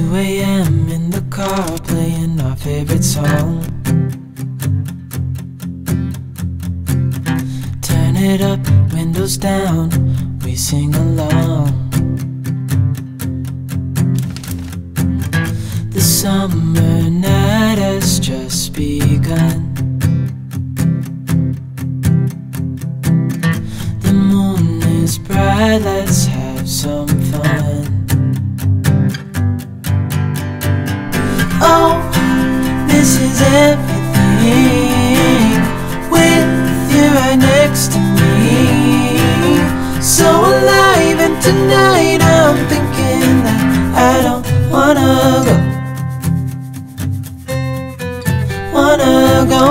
2 a.m. in the car playing our favorite song. Turn it up, windows down, we sing along. The summer night has just begun. The moon is bright, let's have some this is everything with you right next to me. So alive, and tonight I'm thinking that I don't wanna go. Wanna go.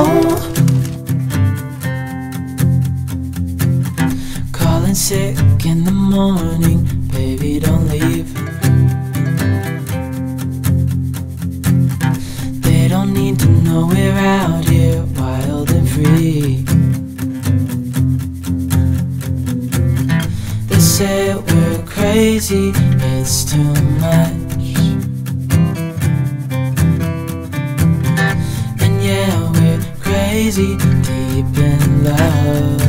Calling sick in the morning, baby, don't leave. Know we're out here wild and free. They say we're crazy, it's too much. And yeah, we're crazy, deep in love.